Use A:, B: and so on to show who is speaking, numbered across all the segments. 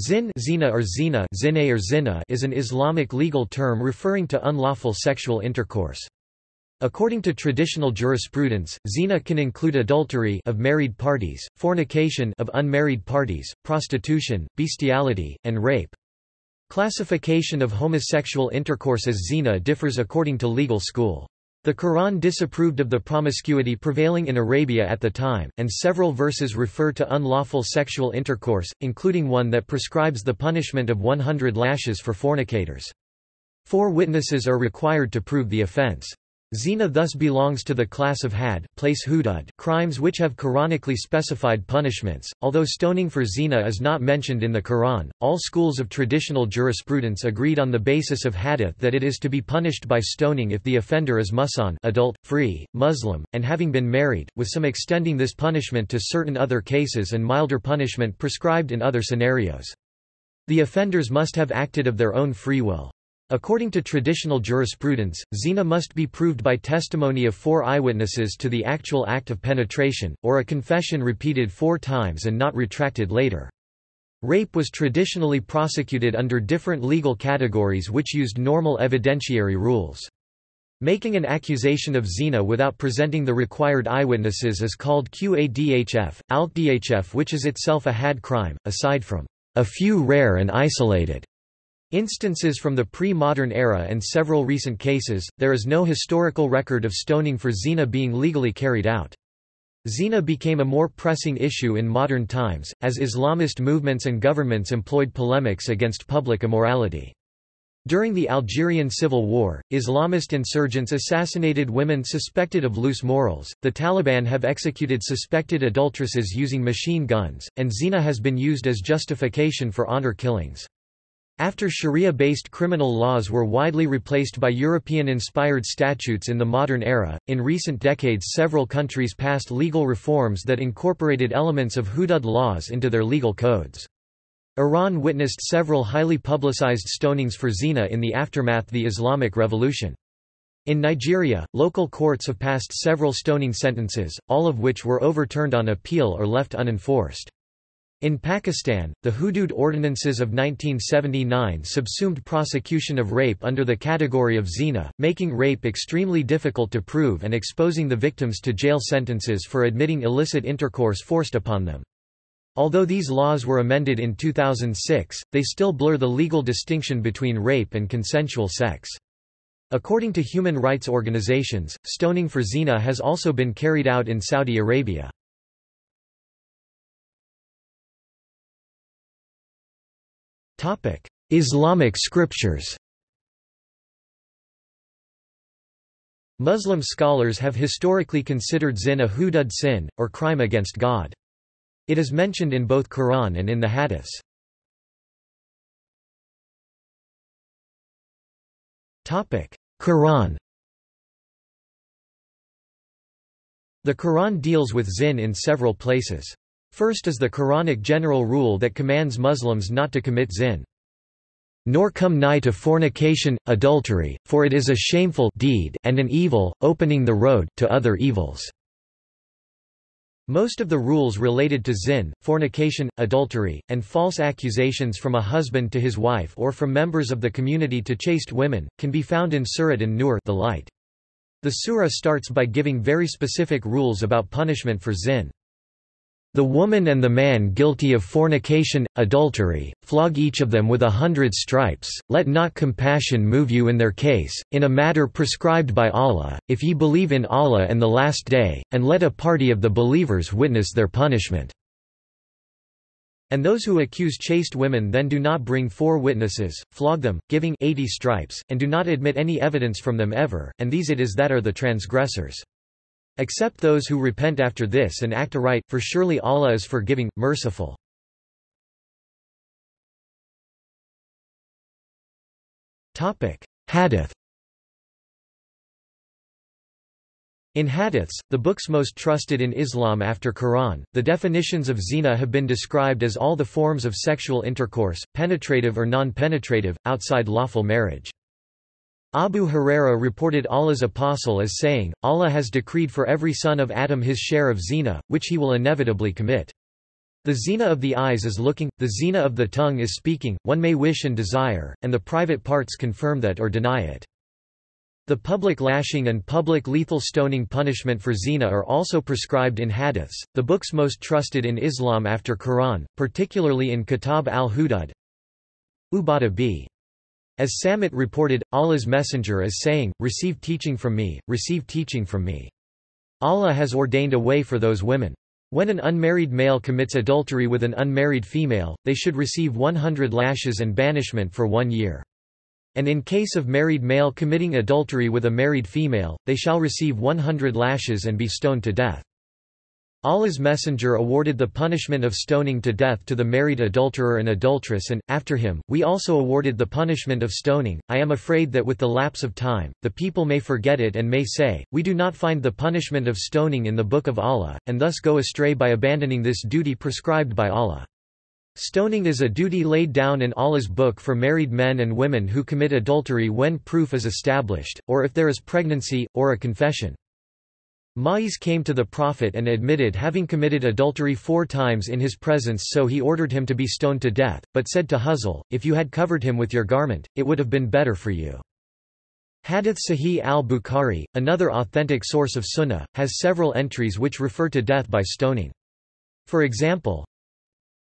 A: Zin zina or zina, zina or zina is an Islamic legal term referring to unlawful sexual intercourse. According to traditional jurisprudence, zina can include adultery of married parties, fornication of unmarried parties, prostitution, bestiality, and rape. Classification of homosexual intercourse as zina differs according to legal school. The Quran disapproved of the promiscuity prevailing in Arabia at the time, and several verses refer to unlawful sexual intercourse, including one that prescribes the punishment of 100 lashes for fornicators. Four witnesses are required to prove the offense. Zina thus belongs to the class of had place hudud crimes which have Quranically specified punishments. Although stoning for zina is not mentioned in the Quran, all schools of traditional jurisprudence agreed on the basis of hadith that it is to be punished by stoning if the offender is musan adult, free, Muslim, and having been married, with some extending this punishment to certain other cases and milder punishment prescribed in other scenarios. The offenders must have acted of their own free will. According to traditional jurisprudence, zina must be proved by testimony of four eyewitnesses to the actual act of penetration, or a confession repeated four times and not retracted later. Rape was traditionally prosecuted under different legal categories which used normal evidentiary rules. Making an accusation of zina without presenting the required eyewitnesses is called qadhf, alqdhf which is itself a had crime, aside from a few rare and isolated Instances from the pre-modern era and several recent cases, there is no historical record of stoning for zina being legally carried out. Zina became a more pressing issue in modern times, as Islamist movements and governments employed polemics against public immorality. During the Algerian Civil War, Islamist insurgents assassinated women suspected of loose morals, the Taliban have executed suspected adulteresses using machine guns, and zina has been used as justification for honor killings. After Sharia-based criminal laws were widely replaced by European-inspired statutes in the modern era, in recent decades several countries passed legal reforms that incorporated elements of hudud laws into their legal codes. Iran witnessed several highly publicized stonings for zina in the aftermath of the Islamic Revolution. In Nigeria, local courts have passed several stoning sentences, all of which were overturned on appeal or left unenforced. In Pakistan, the Hudud Ordinances of 1979 subsumed prosecution of rape under the category of zina, making rape extremely difficult to prove and exposing the victims to jail sentences for admitting illicit intercourse forced upon them. Although these laws were amended in 2006, they still blur the legal distinction between rape and consensual sex. According to human rights organizations, stoning for zina has also been carried out in Saudi Arabia. Islamic scriptures Muslim scholars have historically considered zin a hudud sin, or crime against God. It is mentioned in both Quran and in the Hadiths. Quran The Quran deals with zin in several places. First is the Quranic general rule that commands Muslims not to commit zin. Nor come nigh to fornication, adultery, for it is a shameful deed and an evil, opening the road to other evils. Most of the rules related to zin, fornication, adultery, and false accusations from a husband to his wife or from members of the community to chaste women, can be found in Surat an-Nur the light. The surah starts by giving very specific rules about punishment for zin. The woman and the man guilty of fornication, adultery, flog each of them with a hundred stripes, let not compassion move you in their case, in a matter prescribed by Allah, if ye believe in Allah and the Last Day, and let a party of the believers witness their punishment. And those who accuse chaste women then do not bring four witnesses, flog them, giving 80 stripes, and do not admit any evidence from them ever, and these it is that are the transgressors. Accept those who repent after this and act aright, for surely Allah is forgiving, merciful. Hadith In hadiths, the books most trusted in Islam after Quran, the definitions of zina have been described as all the forms of sexual intercourse, penetrative or non-penetrative, outside lawful marriage. Abu Huraira reported Allah's apostle as saying, Allah has decreed for every son of Adam his share of zina, which he will inevitably commit. The zina of the eyes is looking, the zina of the tongue is speaking, one may wish and desire, and the private parts confirm that or deny it. The public lashing and public lethal stoning punishment for zina are also prescribed in hadiths, the books most trusted in Islam after Quran, particularly in Kitab al-Hudud. Ubadah b. As Samit reported, Allah's messenger is saying, Receive teaching from me, receive teaching from me. Allah has ordained a way for those women. When an unmarried male commits adultery with an unmarried female, they should receive 100 lashes and banishment for one year. And in case of married male committing adultery with a married female, they shall receive 100 lashes and be stoned to death. Allah's messenger awarded the punishment of stoning to death to the married adulterer and adulteress and, after him, we also awarded the punishment of stoning. I am afraid that with the lapse of time, the people may forget it and may say, We do not find the punishment of stoning in the Book of Allah, and thus go astray by abandoning this duty prescribed by Allah. Stoning is a duty laid down in Allah's book for married men and women who commit adultery when proof is established, or if there is pregnancy, or a confession. Ma'iz came to the Prophet and admitted having committed adultery four times in his presence so he ordered him to be stoned to death, but said to Huzal, If you had covered him with your garment, it would have been better for you. Hadith Sahih al-Bukhari, another authentic source of sunnah, has several entries which refer to death by stoning. For example,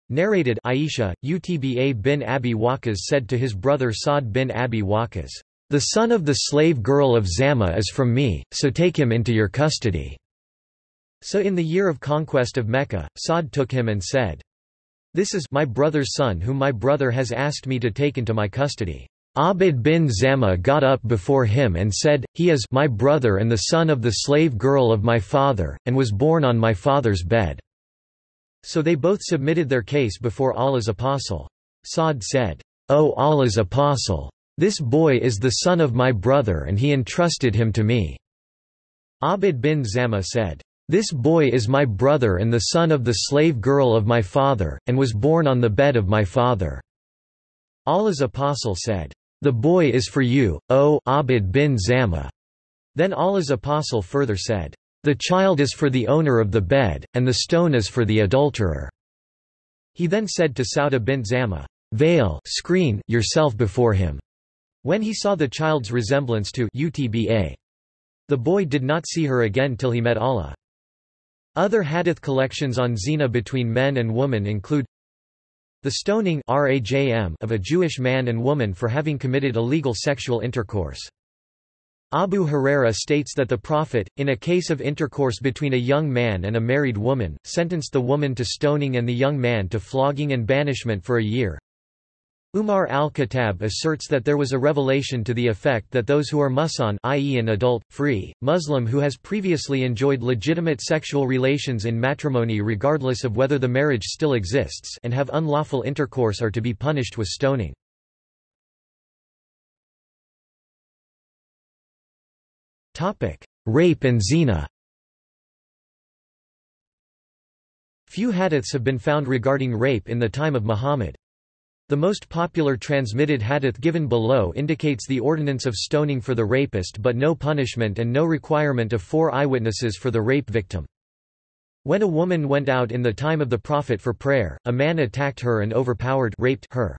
A: Narrated Aisha, Utba bin Abi Waqqas said to his brother Sa'd bin Abi Waqqas, the son of the slave girl of Zama is from me, so take him into your custody." So in the year of conquest of Mecca, Sa'd took him and said, This is my brother's son whom my brother has asked me to take into my custody. Abid bin Zama got up before him and said, He is my brother and the son of the slave girl of my father, and was born on my father's bed. So they both submitted their case before Allah's apostle. Sa'd said, O Allah's apostle! This boy is the son of my brother and he entrusted him to me." Abid bin Zama said, "This boy is my brother and the son of the slave girl of my father, and was born on the bed of my father." Allah's apostle said, "The boy is for you, O Abid bin Zama." Then Allah's apostle further said, "The child is for the owner of the bed, and the stone is for the adulterer." He then said to Sauda bin Zama, "Veil screen yourself before him." When he saw the child's resemblance to Utba. The boy did not see her again till he met Allah. Other hadith collections on zina between men and women include the stoning of a Jewish man and woman for having committed illegal sexual intercourse. Abu Huraira states that the Prophet, in a case of intercourse between a young man and a married woman, sentenced the woman to stoning and the young man to flogging and banishment for a year. Umar al-Khattab asserts that there was a revelation to the effect that those who are muhsan i.e. an adult, free, Muslim who has previously enjoyed legitimate sexual relations in matrimony regardless of whether the marriage still exists and have unlawful intercourse are to be punished with stoning. Rape and zina Few hadiths have been found regarding rape in the time of Muhammad. The most popular transmitted hadith given below indicates the ordinance of stoning for the rapist but no punishment and no requirement of four eyewitnesses for the rape victim. When a woman went out in the time of the Prophet for prayer, a man attacked her and overpowered raped her.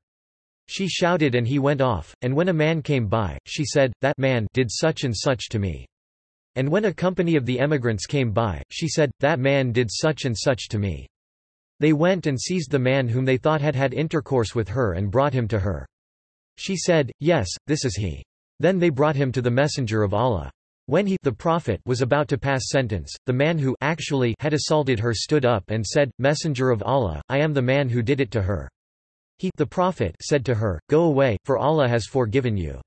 A: She shouted and he went off, and when a man came by, she said, that man did such and such to me. And when a company of the emigrants came by, she said, that man did such and such to me. They went and seized the man whom they thought had had intercourse with her and brought him to her. She said, Yes, this is he. Then they brought him to the messenger of Allah. When he the prophet was about to pass sentence, the man who actually had assaulted her stood up and said, Messenger of Allah, I am the man who did it to her. He the prophet said to her, Go away, for Allah has forgiven you.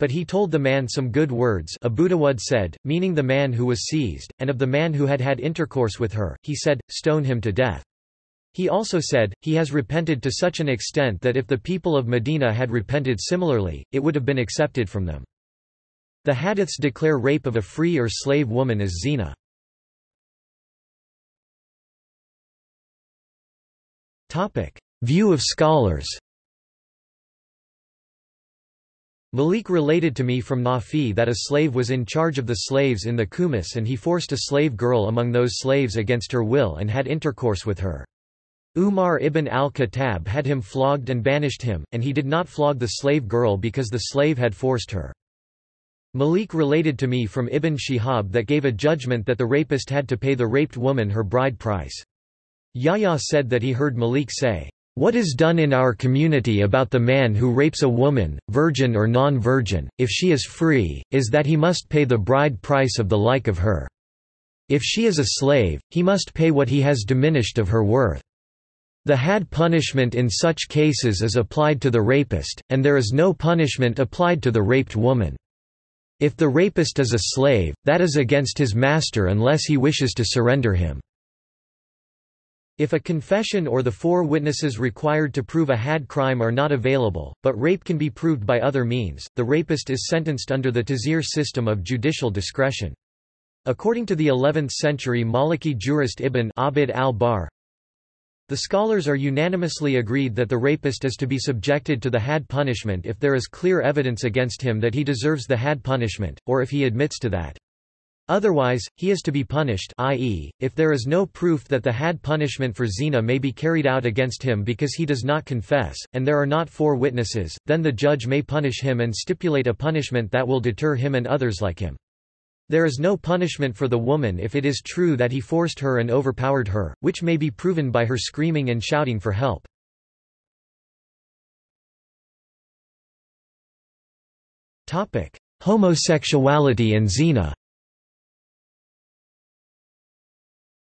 A: But he told the man some good words Abu Dawud said, meaning the man who was seized, and of the man who had had intercourse with her, he said, Stone him to death. He also said, he has repented to such an extent that if the people of Medina had repented similarly, it would have been accepted from them. The hadiths declare rape of a free or slave woman as zina. View of scholars Malik related to me from Nafi that a slave was in charge of the slaves in the khumus and he forced a slave girl among those slaves against her will and had intercourse with her. Umar ibn al-Khattab had him flogged and banished him, and he did not flog the slave girl because the slave had forced her. Malik related to me from Ibn Shihab that gave a judgment that the rapist had to pay the raped woman her bride price. Yahya said that he heard Malik say, "...what is done in our community about the man who rapes a woman, virgin or non-virgin, if she is free, is that he must pay the bride price of the like of her. If she is a slave, he must pay what he has diminished of her worth." The had punishment in such cases is applied to the rapist, and there is no punishment applied to the raped woman. If the rapist is a slave, that is against his master unless he wishes to surrender him. If a confession or the four witnesses required to prove a had crime are not available, but rape can be proved by other means, the rapist is sentenced under the tazir system of judicial discretion. According to the 11th century Maliki jurist Ibn Abd al-Barr, the scholars are unanimously agreed that the rapist is to be subjected to the had punishment if there is clear evidence against him that he deserves the had punishment, or if he admits to that. Otherwise, he is to be punished i.e., if there is no proof that the had punishment for zina may be carried out against him because he does not confess, and there are not four witnesses, then the judge may punish him and stipulate a punishment that will deter him and others like him. There is no punishment for the woman if it is true that he forced her and overpowered her, which may be proven by her screaming and shouting for help. Homosexuality and zina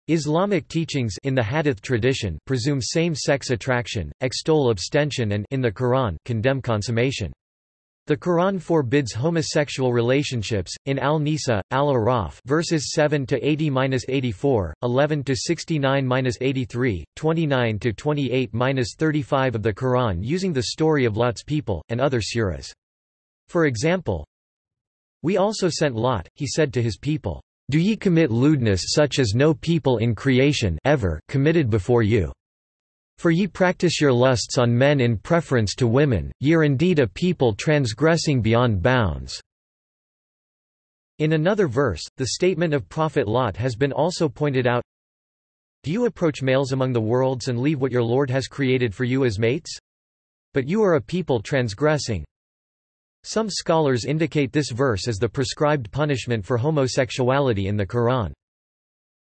A: Islamic teachings in the Hadith tradition presume same-sex attraction, extol abstention and in the Quran condemn consummation. The Quran forbids homosexual relationships in Al-Nisa, Al-Araf, verses 7 to 80-84, 11 to 69-83, 29 to 28-35 of the Quran using the story of Lot's people and other surahs. For example, We also sent Lot, he said to his people, Do ye commit lewdness such as no people in creation ever committed before you? For ye practice your lusts on men in preference to women, ye are indeed a people transgressing beyond bounds." In another verse, the statement of Prophet Lot has been also pointed out, Do you approach males among the worlds and leave what your Lord has created for you as mates? But you are a people transgressing. Some scholars indicate this verse as the prescribed punishment for homosexuality in the Quran.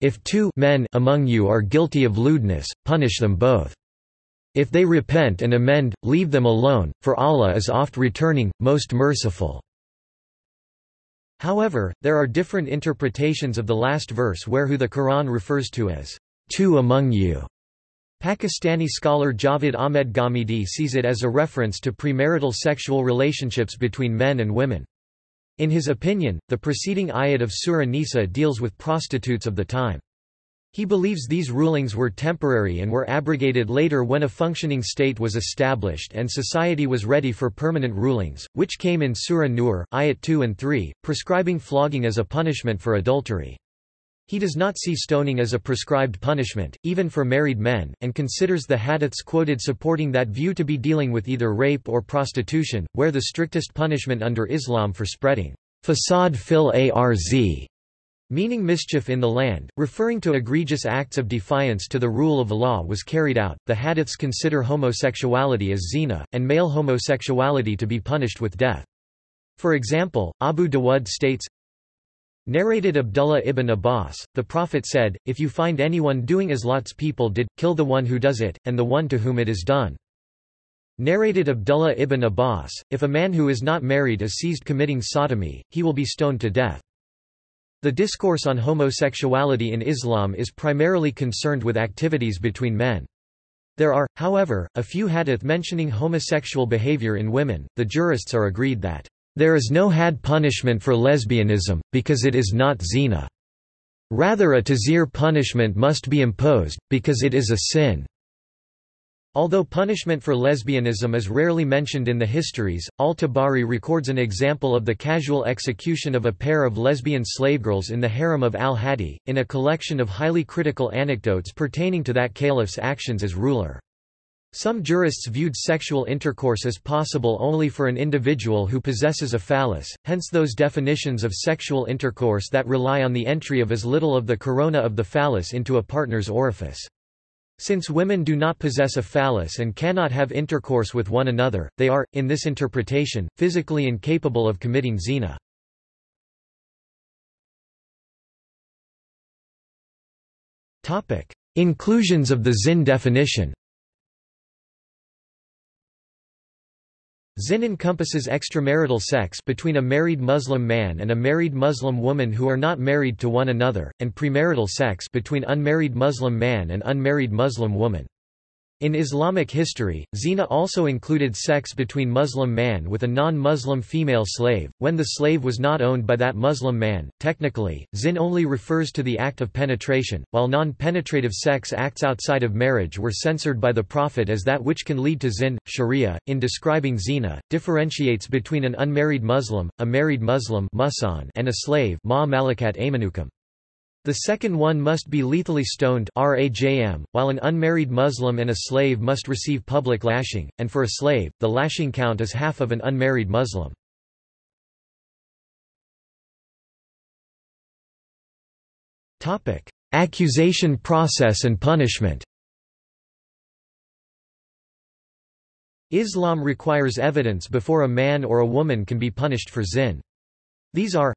A: If two men among you are guilty of lewdness, punish them both. If they repent and amend, leave them alone, for Allah is oft returning, most merciful. However, there are different interpretations of the last verse where who the Quran refers to as two among you. Pakistani scholar Javed Ahmed Ghamidi sees it as a reference to premarital sexual relationships between men and women. In his opinion, the preceding ayat of Surah Nisa deals with prostitutes of the time. He believes these rulings were temporary and were abrogated later when a functioning state was established and society was ready for permanent rulings, which came in Surah Nur, ayat 2 and 3, prescribing flogging as a punishment for adultery. He does not see stoning as a prescribed punishment, even for married men, and considers the hadiths quoted supporting that view to be dealing with either rape or prostitution, where the strictest punishment under Islam for spreading fasad fil arz meaning mischief in the land, referring to egregious acts of defiance to the rule of law was carried out. The hadiths consider homosexuality as zina, and male homosexuality to be punished with death. For example, Abu Dawud states, Narrated Abdullah ibn Abbas, the Prophet said, If you find anyone doing as Lot's people did, kill the one who does it, and the one to whom it is done. Narrated Abdullah ibn Abbas, If a man who is not married is seized committing sodomy, he will be stoned to death. The discourse on homosexuality in Islam is primarily concerned with activities between men. There are, however, a few hadith mentioning homosexual behavior in women. The jurists are agreed that there is no had punishment for lesbianism, because it is not zina. Rather a tazir punishment must be imposed, because it is a sin. Although punishment for lesbianism is rarely mentioned in the histories, al-Tabari records an example of the casual execution of a pair of lesbian slavegirls in the harem of al-Hadi, in a collection of highly critical anecdotes pertaining to that caliph's actions as ruler. Some jurists viewed sexual intercourse as possible only for an individual who possesses a phallus, hence those definitions of sexual intercourse that rely on the entry of as little of the corona of the phallus into a partner's orifice. Since women do not possess a phallus and cannot have intercourse with one another, they are, in this interpretation, physically incapable of committing zina. Inclusions of the zin definition Zin encompasses extramarital sex between a married Muslim man and a married Muslim woman who are not married to one another, and premarital sex between unmarried Muslim man and unmarried Muslim woman. In Islamic history, zina also included sex between Muslim man with a non-Muslim female slave, when the slave was not owned by that Muslim man. Technically, zin only refers to the act of penetration, while non-penetrative sex acts outside of marriage were censored by the Prophet as that which can lead to zin. Sharia, in describing zina, differentiates between an unmarried Muslim, a married Muslim and a slave ma malakat aymanukum. The second one must be lethally stoned while an unmarried Muslim and a slave must receive public lashing, and for a slave, the lashing count is half of an unmarried Muslim. Accusation process and punishment Islam requires evidence before a man or a woman can be punished for zin. These are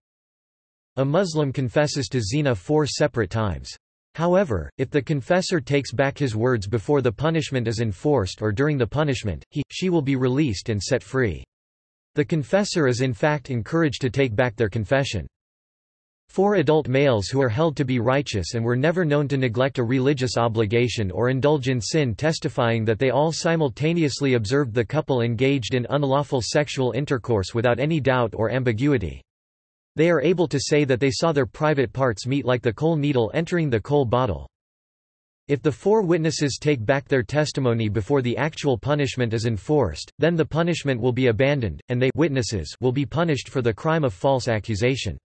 A: a Muslim confesses to zina four separate times. However, if the confessor takes back his words before the punishment is enforced or during the punishment, he, she will be released and set free. The confessor is in fact encouraged to take back their confession. Four adult males who are held to be righteous and were never known to neglect a religious obligation or indulge in sin testifying that they all simultaneously observed the couple engaged in unlawful sexual intercourse without any doubt or ambiguity. They are able to say that they saw their private parts meet like the kohl needle entering the kohl bottle. If the four witnesses take back their testimony before the actual punishment is enforced, then the punishment will be abandoned, and they witnesses will be punished for the crime of false accusation.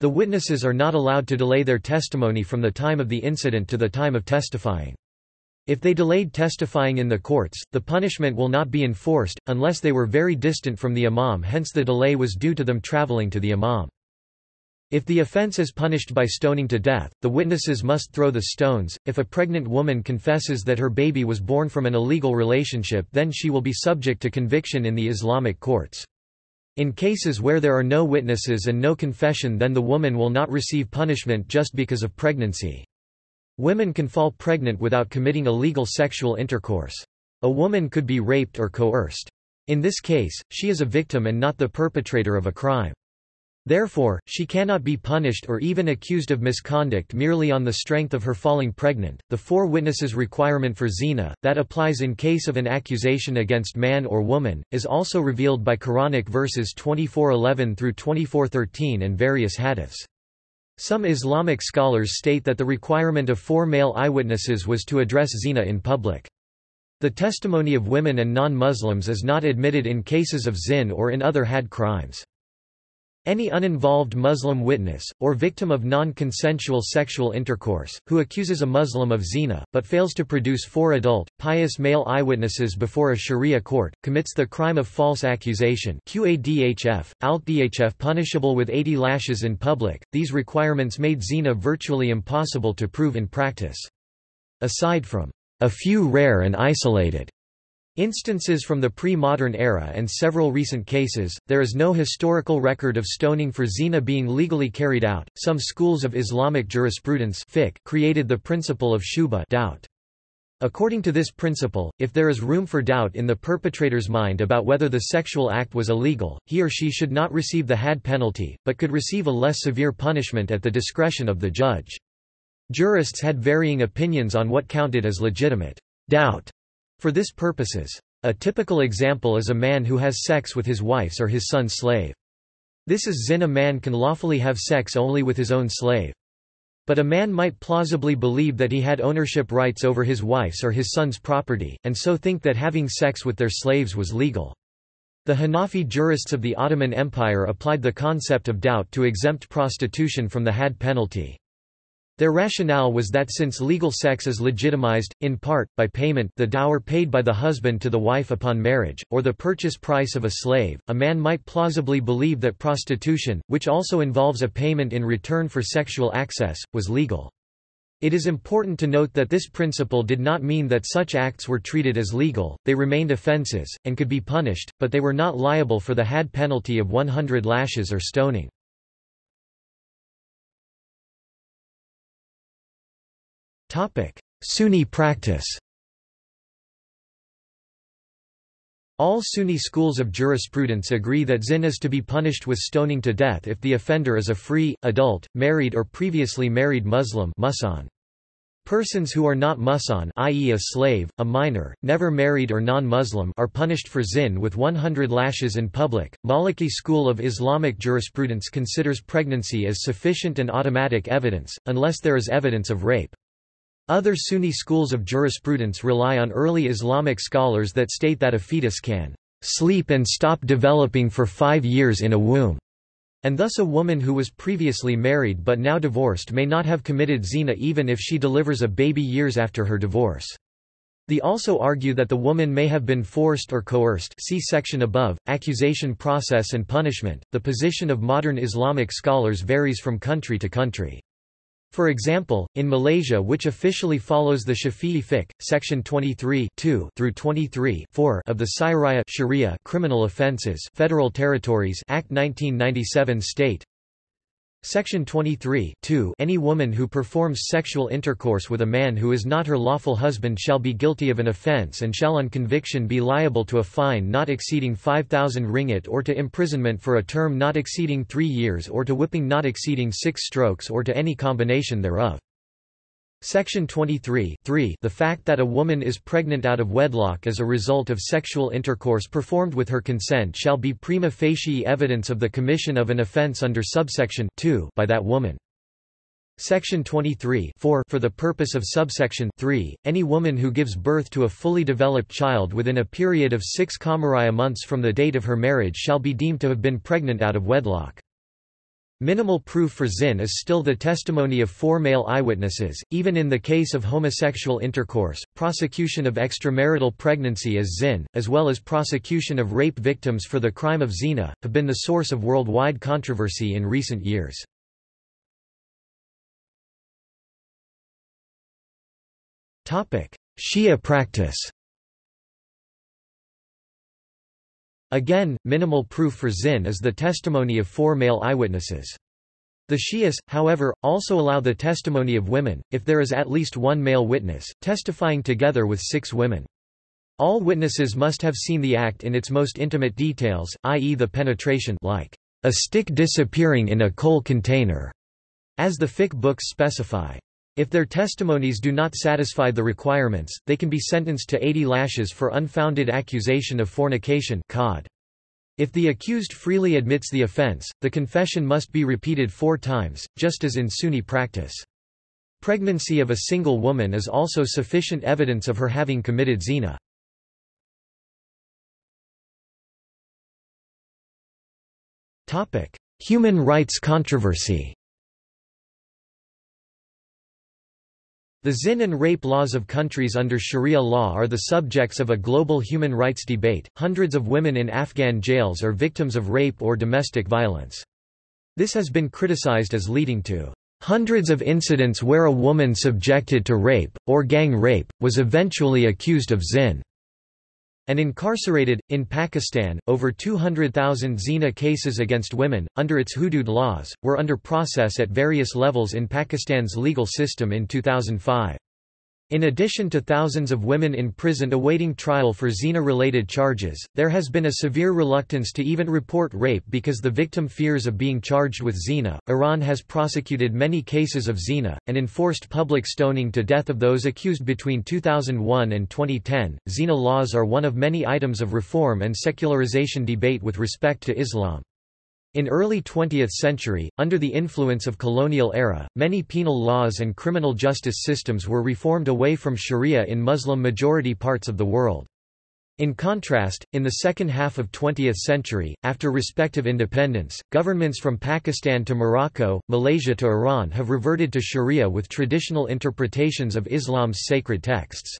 A: The witnesses are not allowed to delay their testimony from the time of the incident to the time of testifying. If they delayed testifying in the courts, the punishment will not be enforced, unless they were very distant from the imam hence the delay was due to them traveling to the imam. If the offense is punished by stoning to death, the witnesses must throw the stones. If a pregnant woman confesses that her baby was born from an illegal relationship then she will be subject to conviction in the Islamic courts. In cases where there are no witnesses and no confession then the woman will not receive punishment just because of pregnancy. Women can fall pregnant without committing illegal sexual intercourse. A woman could be raped or coerced. In this case, she is a victim and not the perpetrator of a crime. Therefore, she cannot be punished or even accused of misconduct merely on the strength of her falling pregnant. The four witnesses requirement for zina, that applies in case of an accusation against man or woman, is also revealed by Quranic verses 24:11 through 24:13 and various hadiths. Some Islamic scholars state that the requirement of four male eyewitnesses was to address zina in public. The testimony of women and non-Muslims is not admitted in cases of zin or in other had crimes. Any uninvolved Muslim witness, or victim of non-consensual sexual intercourse, who accuses a Muslim of zina, but fails to produce four adult, pious male eyewitnesses before a sharia court, commits the crime of false accusation QADHF, ALTDHF punishable with 80 lashes in public. These requirements made zina virtually impossible to prove in practice. Aside from a few rare and isolated Instances from the pre-modern era and several recent cases, there is no historical record of stoning for zina being legally carried out. Some schools of Islamic jurisprudence fiqh created the principle of shubha doubt. According to this principle, if there is room for doubt in the perpetrator's mind about whether the sexual act was illegal, he or she should not receive the had penalty, but could receive a less severe punishment at the discretion of the judge. Jurists had varying opinions on what counted as legitimate doubt for this purposes. A typical example is a man who has sex with his wife's or his son's slave. This is zin a man can lawfully have sex only with his own slave. But a man might plausibly believe that he had ownership rights over his wife's or his son's property, and so think that having sex with their slaves was legal. The Hanafi jurists of the Ottoman Empire applied the concept of doubt to exempt prostitution from the had penalty. Their rationale was that since legal sex is legitimized, in part, by payment the dower paid by the husband to the wife upon marriage, or the purchase price of a slave, a man might plausibly believe that prostitution, which also involves a payment in return for sexual access, was legal. It is important to note that this principle did not mean that such acts were treated as legal, they remained offences, and could be punished, but they were not liable for the had penalty of 100 lashes or stoning. Sunni practice All Sunni schools of jurisprudence agree that zin is to be punished with stoning to death if the offender is a free, adult, married or previously married Muslim Persons who are not musan i.e. a slave, a minor, never married or non-Muslim are punished for zin with 100 lashes in public. Maliki school of Islamic jurisprudence considers pregnancy as sufficient and automatic evidence, unless there is evidence of rape. Other Sunni schools of jurisprudence rely on early Islamic scholars that state that a fetus can sleep and stop developing for five years in a womb, and thus a woman who was previously married but now divorced may not have committed zina even if she delivers a baby years after her divorce. They also argue that the woman may have been forced or coerced see section above, accusation process and punishment. The position of modern Islamic scholars varies from country to country. For example, in Malaysia which officially follows the Shafi'i fiqh, section 23 through 23 of the Syariah Sharia Criminal Offences Federal Territories Act 1997 state Section 23 2 Any woman who performs sexual intercourse with a man who is not her lawful husband shall be guilty of an offence and shall on conviction be liable to a fine not exceeding 5,000 ringgit or to imprisonment for a term not exceeding three years or to whipping not exceeding six strokes or to any combination thereof. Section 23 3 The fact that a woman is pregnant out of wedlock as a result of sexual intercourse performed with her consent shall be prima facie evidence of the commission of an offence under subsection 2 by that woman. Section 23 4 For the purpose of subsection 3, any woman who gives birth to a fully developed child within a period of six Qamariyah months from the date of her marriage shall be deemed to have been pregnant out of wedlock. Minimal proof for zin is still the testimony of four male eyewitnesses, even in the case of homosexual intercourse, prosecution of extramarital pregnancy as zin, as well as prosecution of rape victims for the crime of zina, have been the source of worldwide controversy in recent years. Shia practice Again, minimal proof for zin is the testimony of four male eyewitnesses. The Shias, however, also allow the testimony of women, if there is at least one male witness, testifying together with six women. All witnesses must have seen the act in its most intimate details, i.e. the penetration like a stick disappearing in a kohl container, as the fiqh books specify. If their testimonies do not satisfy the requirements, they can be sentenced to 80 lashes for unfounded accusation of fornication If the accused freely admits the offense, the confession must be repeated four times, just as in Sunni practice. Pregnancy of a single woman is also sufficient evidence of her having committed zina. Human rights controversy The zin and rape laws of countries under Sharia law are the subjects of a global human rights debate. Hundreds of women in Afghan jails are victims of rape or domestic violence. This has been criticized as leading to hundreds of incidents where a woman subjected to rape, or gang rape, was eventually accused of zin and incarcerated. In Pakistan, over 200,000 zina cases against women, under its hudud laws, were under process at various levels in Pakistan's legal system in 2005. In addition to thousands of women in prison awaiting trial for zina-related charges, there has been a severe reluctance to even report rape because the victim fears of being charged with zina. Iran has prosecuted many cases of zina and enforced public stoning to death of those accused between 2001 and 2010. Zina laws are one of many items of reform and secularization debate with respect to Islam. In early 20th century, under the influence of colonial era, many penal laws and criminal justice systems were reformed away from sharia in Muslim-majority parts of the world. In contrast, in the second half of 20th century, after respective independence, governments from Pakistan to Morocco, Malaysia to Iran have reverted to sharia with traditional interpretations of Islam's sacred texts.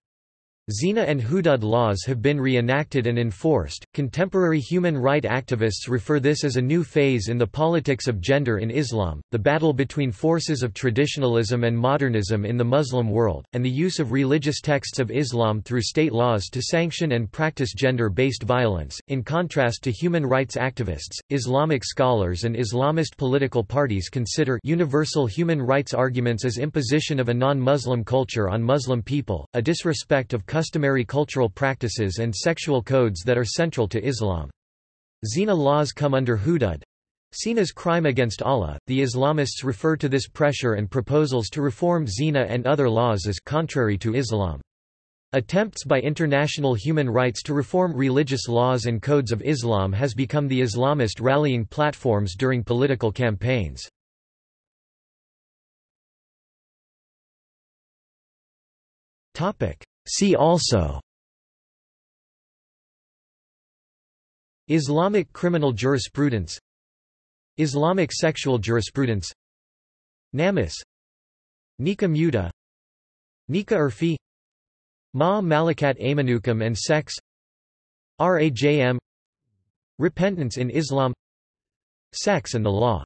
A: Zina and Hudud laws have been reenacted and enforced. Contemporary human rights activists refer this as a new phase in the politics of gender in Islam, the battle between forces of traditionalism and modernism in the Muslim world, and the use of religious texts of Islam through state laws to sanction and practice gender based violence. In contrast to human rights activists, Islamic scholars and Islamist political parties consider universal human rights arguments as imposition of a non Muslim culture on Muslim people, a disrespect of customary cultural practices and sexual codes that are central to Islam. Zina laws come under hudud, Seen as crime against Allah, the Islamists refer to this pressure and proposals to reform zina and other laws as contrary to Islam. Attempts by international human rights to reform religious laws and codes of Islam has become the Islamist rallying platforms during political campaigns. See also Islamic criminal jurisprudence Islamic sexual jurisprudence Namus Nikah Muta Nikah Urfi Ma Malakat aymanukum and Sex Rajm Repentance in Islam Sex and the Law